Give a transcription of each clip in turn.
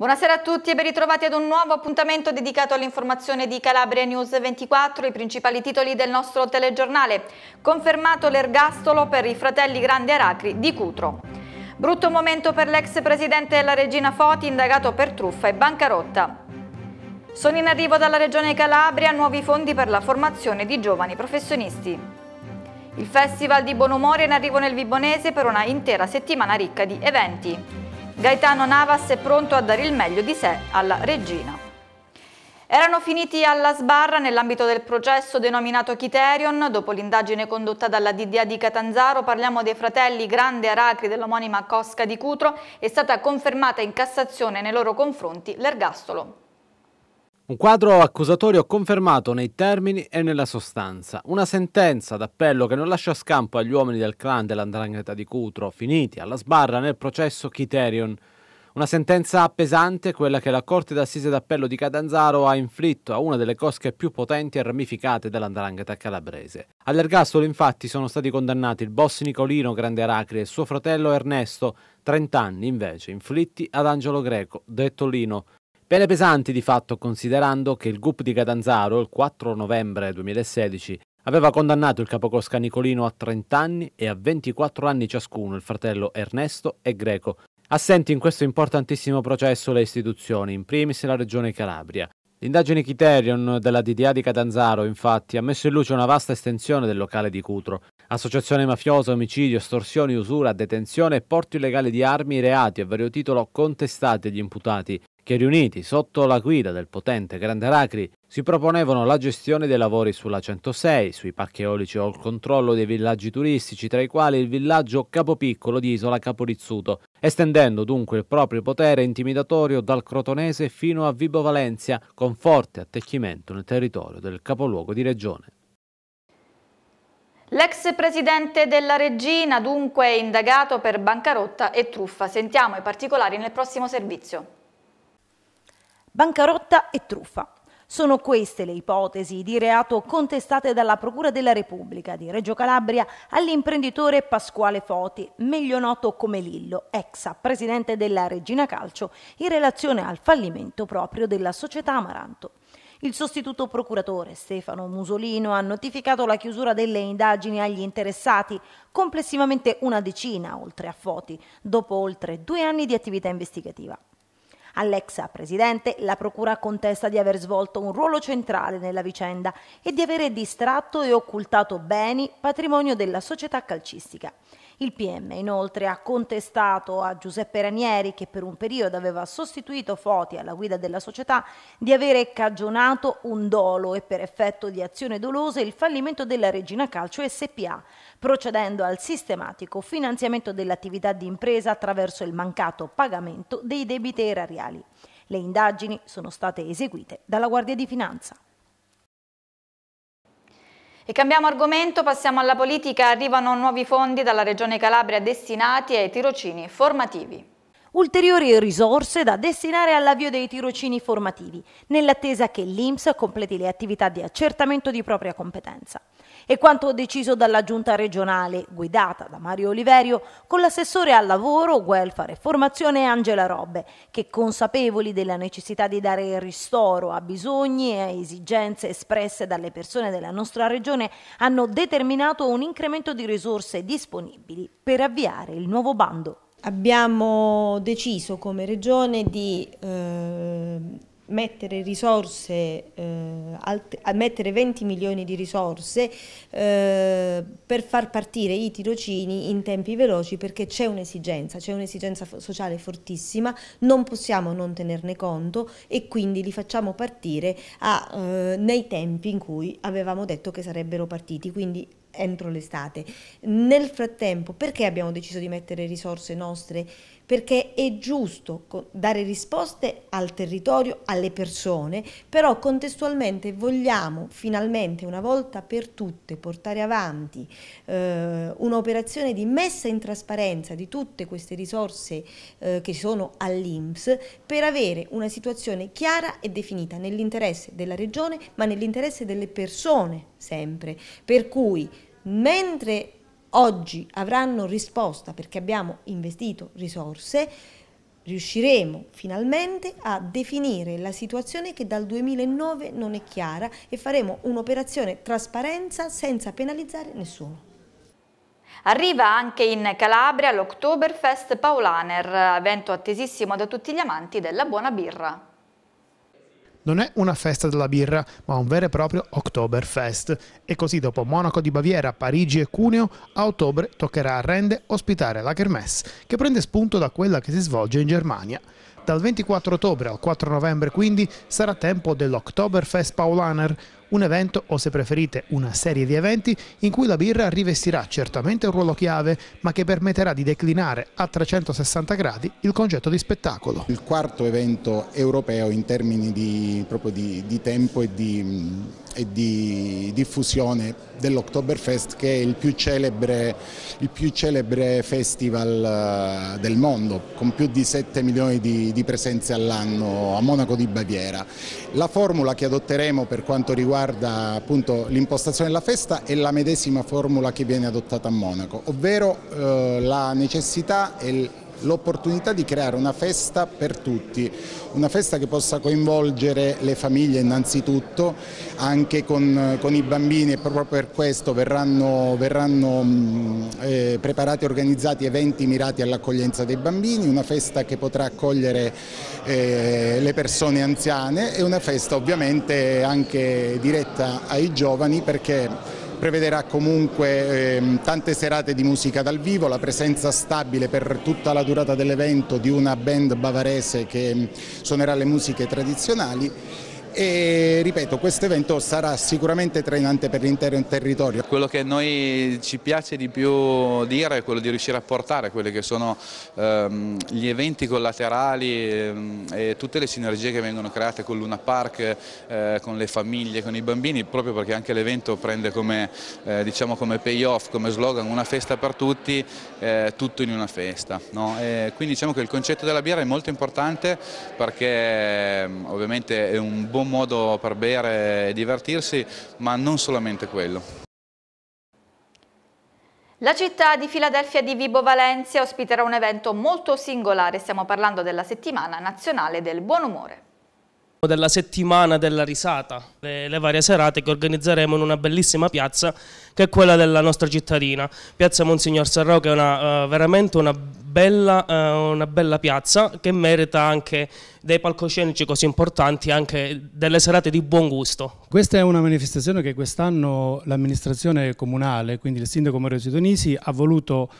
Buonasera a tutti e ben ritrovati ad un nuovo appuntamento dedicato all'informazione di Calabria News 24, i principali titoli del nostro telegiornale. Confermato l'ergastolo per i fratelli Grandi Aracri di Cutro. Brutto momento per l'ex presidente della Regina Foti, indagato per truffa e bancarotta. Sono in arrivo dalla Regione Calabria nuovi fondi per la formazione di giovani professionisti. Il Festival di Buon Umore è in arrivo nel Vibonese per una intera settimana ricca di eventi. Gaetano Navas è pronto a dare il meglio di sé alla regina. Erano finiti alla sbarra nell'ambito del processo denominato Chiterion. Dopo l'indagine condotta dalla DDA di Catanzaro, parliamo dei fratelli Grande Aracri dell'omonima Cosca di Cutro, è stata confermata in Cassazione nei loro confronti l'ergastolo. Un quadro accusatorio confermato nei termini e nella sostanza. Una sentenza d'appello che non lascia scampo agli uomini del clan dell'andrangheta di Cutro, finiti alla sbarra nel processo Chiterion. Una sentenza pesante, quella che la Corte d'Assise d'Appello di Catanzaro ha inflitto a una delle cosche più potenti e ramificate dell'andrangheta calabrese. All'ergastolo infatti sono stati condannati il boss Nicolino Grande Aracri e suo fratello Ernesto, 30 anni invece, inflitti ad Angelo Greco, detto Lino, Pene pesanti di fatto considerando che il GUP di Catanzaro il 4 novembre 2016 aveva condannato il capocosca Nicolino a 30 anni e a 24 anni ciascuno il fratello Ernesto e Greco. Assenti in questo importantissimo processo le istituzioni, in primis la regione Calabria. L'indagine Criterion della DDA di Catanzaro, infatti, ha messo in luce una vasta estensione del locale di Cutro. Associazione mafiosa, omicidio, estorsioni, usura, detenzione e porto illegale di armi, reati a vario titolo contestati agli imputati che riuniti sotto la guida del potente Grande Aracri si proponevano la gestione dei lavori sulla 106, sui parchi eolici o il controllo dei villaggi turistici, tra i quali il villaggio Capopiccolo di Isola Caporizzuto, estendendo dunque il proprio potere intimidatorio dal Crotonese fino a Vibo Valencia, con forte attecchimento nel territorio del capoluogo di regione. L'ex presidente della Regina dunque è indagato per bancarotta e truffa. Sentiamo i particolari nel prossimo servizio. Bancarotta e truffa. Sono queste le ipotesi di reato contestate dalla Procura della Repubblica di Reggio Calabria all'imprenditore Pasquale Foti, meglio noto come Lillo, ex presidente della Regina Calcio, in relazione al fallimento proprio della società Amaranto. Il sostituto procuratore Stefano Musolino ha notificato la chiusura delle indagini agli interessati, complessivamente una decina, oltre a Foti, dopo oltre due anni di attività investigativa. All'ex presidente la procura contesta di aver svolto un ruolo centrale nella vicenda e di avere distratto e occultato beni, patrimonio della società calcistica. Il PM inoltre ha contestato a Giuseppe Ranieri, che per un periodo aveva sostituito Foti alla guida della società, di avere cagionato un dolo e per effetto di azione dolosa il fallimento della Regina Calcio SPA, procedendo al sistematico finanziamento dell'attività di impresa attraverso il mancato pagamento dei debiti erariali. Le indagini sono state eseguite dalla Guardia di Finanza. E cambiamo argomento, passiamo alla politica. Arrivano nuovi fondi dalla Regione Calabria destinati ai tirocini formativi. Ulteriori risorse da destinare all'avvio dei tirocini formativi, nell'attesa che l'INPS completi le attività di accertamento di propria competenza e quanto deciso dalla giunta regionale, guidata da Mario Oliverio, con l'assessore al lavoro, welfare e formazione Angela Robbe, che consapevoli della necessità di dare ristoro a bisogni e a esigenze espresse dalle persone della nostra regione, hanno determinato un incremento di risorse disponibili per avviare il nuovo bando. Abbiamo deciso come regione di eh, mettere risorse, eh, mettere 20 milioni di risorse eh, per far partire i tirocini in tempi veloci perché c'è un'esigenza, c'è un'esigenza sociale fortissima, non possiamo non tenerne conto e quindi li facciamo partire a, eh, nei tempi in cui avevamo detto che sarebbero partiti, quindi entro l'estate. Nel frattempo, perché abbiamo deciso di mettere risorse nostre? Perché è giusto dare risposte al territorio, alle persone, però contestualmente vogliamo finalmente una volta per tutte portare avanti eh, un'operazione di messa in trasparenza di tutte queste risorse eh, che sono all'INPS per avere una situazione chiara e definita nell'interesse della regione ma nell'interesse delle persone sempre. Per cui mentre oggi avranno risposta perché abbiamo investito risorse, riusciremo finalmente a definire la situazione che dal 2009 non è chiara e faremo un'operazione trasparenza senza penalizzare nessuno. Arriva anche in Calabria l'Oktoberfest Paulaner, evento attesissimo da tutti gli amanti della buona birra. Non è una festa della birra, ma un vero e proprio Oktoberfest. E così dopo Monaco di Baviera, Parigi e Cuneo, a ottobre toccherà a Rende ospitare la Kermesse, che prende spunto da quella che si svolge in Germania. Dal 24 ottobre al 4 novembre quindi sarà tempo dell'Oktoberfest Paulaner, un evento o se preferite una serie di eventi in cui la birra rivestirà certamente un ruolo chiave ma che permetterà di declinare a 360 gradi il concetto di spettacolo. Il quarto evento europeo in termini di, di, di tempo e di, e di diffusione dell'Oktoberfest che è il più, celebre, il più celebre festival eh, del mondo con più di 7 milioni di, di presenze all'anno a Monaco di Baviera. La formula che adotteremo per quanto riguarda l'impostazione della festa è la medesima formula che viene adottata a Monaco, ovvero eh, la necessità e l'opportunità di creare una festa per tutti, una festa che possa coinvolgere le famiglie innanzitutto, anche con, con i bambini e proprio per questo verranno, verranno mh, eh, preparati e organizzati eventi mirati all'accoglienza dei bambini, una festa che potrà accogliere eh, le persone anziane e una festa ovviamente anche diretta ai giovani perché prevederà comunque ehm, tante serate di musica dal vivo, la presenza stabile per tutta la durata dell'evento di una band bavarese che suonerà le musiche tradizionali e ripeto questo evento sarà sicuramente trainante per l'intero territorio. Quello che a noi ci piace di più dire è quello di riuscire a portare quelli che sono ehm, gli eventi collaterali ehm, e tutte le sinergie che vengono create con Luna Park, eh, con le famiglie, con i bambini, proprio perché anche l'evento prende come, eh, diciamo come payoff, come slogan una festa per tutti, eh, tutto in una festa. No? quindi diciamo che il concetto della birra è molto importante perché ehm, ovviamente è un buon buon modo per bere e divertirsi, ma non solamente quello. La città di Filadelfia di Vibo Valencia ospiterà un evento molto singolare, stiamo parlando della settimana nazionale del buon umore della settimana della risata, le, le, varie serate che organizzeremo in una bellissima piazza che è quella della nostra cittadina, piazza Monsignor Serrò che è una, uh, veramente una bella, uh, una bella, piazza che merita anche dei palcoscenici così importanti, anche delle serate di buon gusto. Questa è una manifestazione che quest'anno l'amministrazione comunale, quindi il sindaco Mario Sidonisi, ha voluto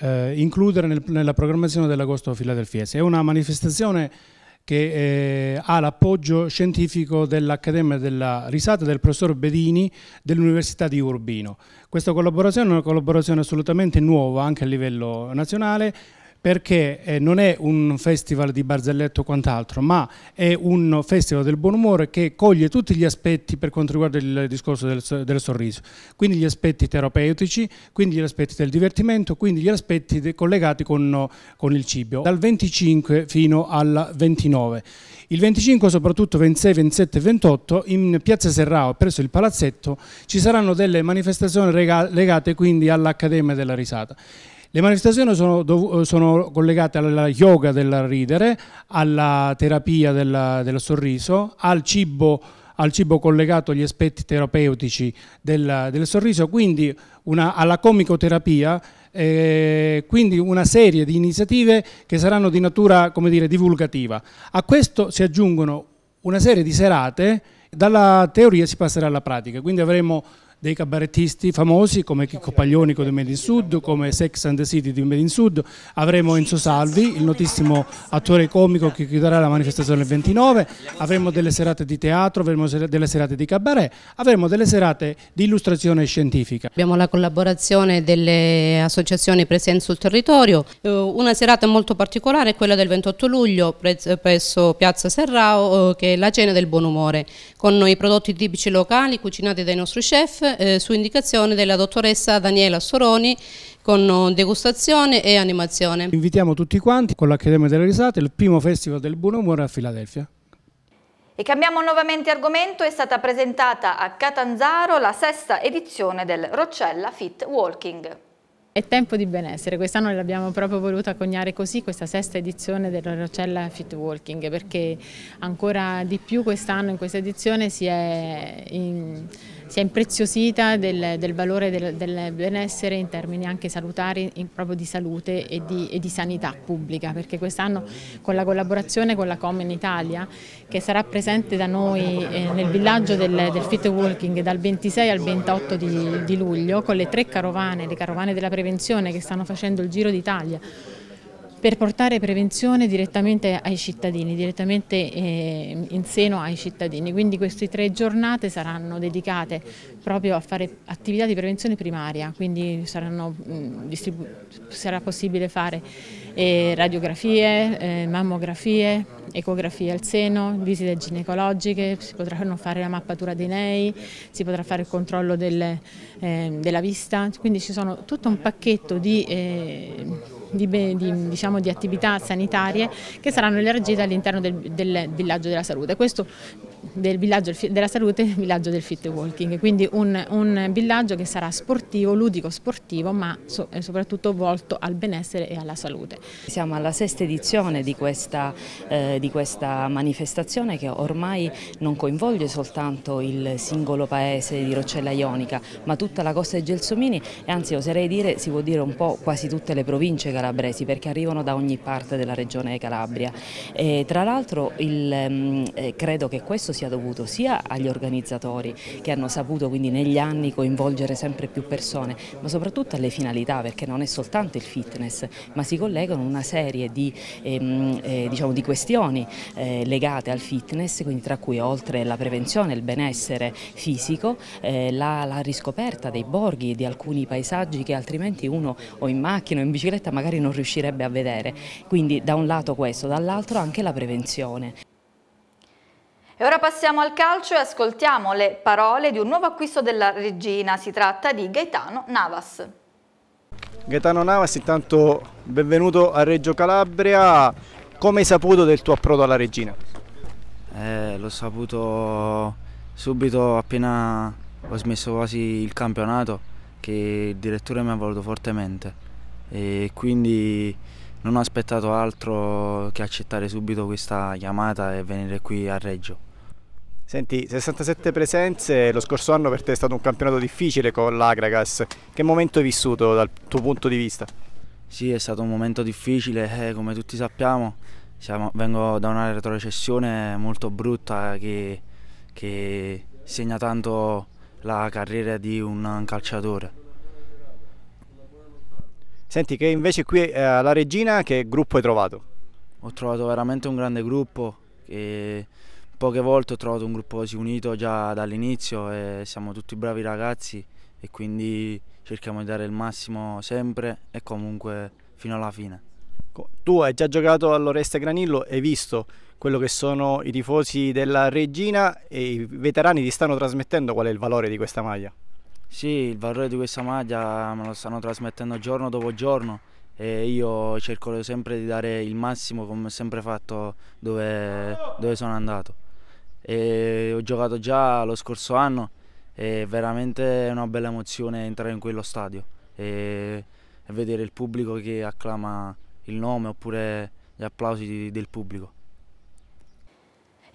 uh, includere nel, nella programmazione dell'agosto filadelfiese. È una manifestazione che eh, ha l'appoggio scientifico dell'Accademia della Risata del professor Bedini dell'Università di Urbino. Questa collaborazione è una collaborazione assolutamente nuova anche a livello nazionale, perché eh, non è un festival di barzellette o quant'altro, ma è un festival del buon umore che coglie tutti gli aspetti per quanto riguarda il discorso del, del sorriso, quindi gli aspetti terapeutici, quindi gli aspetti del divertimento, quindi gli aspetti collegati con, con il cibo, dal 25 fino al 29. Il 25, soprattutto 26, 27 e 28, in Piazza Serrao, presso il Palazzetto, ci saranno delle manifestazioni legate quindi all'Accademia della Risata. Le manifestazioni sono, sono, collegate alla yoga del ridere, alla terapia del, del sorriso, al cibo, al cibo, collegato agli aspetti terapeutici del, del sorriso, quindi una, alla comicoterapia, eh, quindi una serie di iniziative che saranno di natura come dire, divulgativa. A questo si aggiungono una serie di serate, dalla teoria si passerà alla pratica, quindi avremo dei cabarettisti famosi come Chicco Paglionico di Made in Sud, come Sex and the City di Made in Sud, avremo Enzo Salvi, il notissimo attore comico che chiuderà la manifestazione il 29, avremo delle serate di teatro, avremo delle serate di cabaret, avremo delle serate di illustrazione scientifica. Abbiamo la collaborazione delle associazioni presenti sul territorio, eh, una serata molto particolare è quella del 28 luglio presso Piazza Serrao eh, che è la cena del buon umore, con i prodotti tipici locali cucinati dai nostri chef eh, su indicazione della dottoressa Daniela Soroni con degustazione e animazione. Invitiamo tutti quanti con l'Accademia delle Risate, il primo festival del buon umore a Filadelfia. E cambiamo nuovamente argomento, è stata presentata a Catanzaro la sesta edizione del Roccella Fit Walking. È tempo di benessere, quest'anno l'abbiamo proprio voluta coniare così, questa sesta edizione della Rocella Fit Walking, perché ancora di più quest'anno in questa edizione si è... In si è impreziosita del, del valore del, del, benessere in termini anche salutari, in, proprio di salute e di, e di sanità pubblica, perché quest'anno con la collaborazione con la Common Italia, che sarà presente da noi eh, nel villaggio del, del Fit Walking dal 26 al 28 di, di luglio, con le tre carovane, le carovane della prevenzione che stanno facendo il Giro d'Italia, per portare prevenzione direttamente ai cittadini, direttamente eh, in seno ai cittadini. Quindi queste tre giornate saranno dedicate proprio a fare attività di prevenzione primaria, quindi saranno, mh, sarà possibile fare eh, radiografie, eh, mammografie, ecografie al seno, visite ginecologiche, si potranno fare la mappatura dei nei, si potrà fare il controllo del, della vista, quindi ci sono tutto un pacchetto di di, di, diciamo, di, attività sanitarie che saranno elargite all'interno del, del, villaggio della salute. Questo del villaggio della salute il villaggio del fit walking, quindi un, un villaggio che sarà sportivo, ludico sportivo, ma so, soprattutto volto al benessere e alla salute. Siamo alla sesta edizione di questa, eh, di questa manifestazione che ormai non coinvolge soltanto il singolo paese di Roccella Ionica, ma tutta la costa dei Gelsomini e anzi oserei dire, si può dire un po' quasi tutte le province calabresi perché arrivano da ogni parte della regione Calabria. E, tra l'altro mm, eh, credo che questo sia dovuto sia agli organizzatori che hanno saputo quindi negli anni coinvolgere sempre più persone, ma soprattutto alle finalità perché non è soltanto il fitness, ma si collegano una serie di, ehm, eh, diciamo, di questioni eh, legate al fitness, quindi tra cui oltre la prevenzione, il benessere fisico, eh, la, la riscoperta dei borghi, di alcuni paesaggi che altrimenti uno o in macchina o in bicicletta magari magari non riuscirebbe a vedere. Quindi da un lato questo, dall'altro anche la prevenzione. E ora passiamo al calcio e ascoltiamo le parole di un nuovo acquisto della Regina. Si tratta di Gaetano Navas. Gaetano Navas, intanto benvenuto a Reggio Calabria. Come hai saputo del tuo approdo alla Regina? Eh, l'ho saputo subito appena ho smesso quasi il campionato che il direttore mi ha voluto fortemente e quindi non ho aspettato altro che accettare subito questa chiamata e venire qui a Reggio. Senti, 67 presenze, lo scorso anno per te è stato un campionato difficile con l'Agragas, che momento hai vissuto dal tuo punto di vista? Sì, è stato un momento difficile, eh, come tutti sappiamo, siamo, vengo da una retrocessione molto brutta che, che segna tanto la carriera di un calciatore. Senti che invece qui eh, alla Regina che gruppo hai trovato? Ho trovato veramente un grande gruppo e poche volte ho trovato un gruppo così unito già dall'inizio e siamo tutti bravi ragazzi e quindi cerchiamo di dare il massimo sempre e comunque fino alla fine. Tu hai già giocato all'Oreste Granillo e hai visto quello che sono i tifosi della Regina e i veterani ti stanno trasmettendo qual è il valore di questa maglia. Sì, il valore di questa maglia me lo stanno trasmettendo giorno dopo giorno e io cerco sempre di dare il massimo come ho sempre fatto dove, dove sono andato. E ho giocato già lo scorso anno e veramente è una bella emozione entrare in quello stadio e, e vedere il pubblico che acclama il nome oppure gli applausi del pubblico.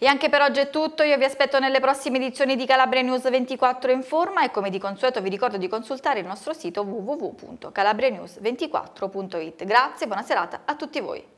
E anche per oggi è tutto, io vi aspetto nelle prossime edizioni di Calabria News 24 in forma e come di consueto vi ricordo di consultare il nostro sito www.calabrianews24.it. Grazie buona serata a tutti voi.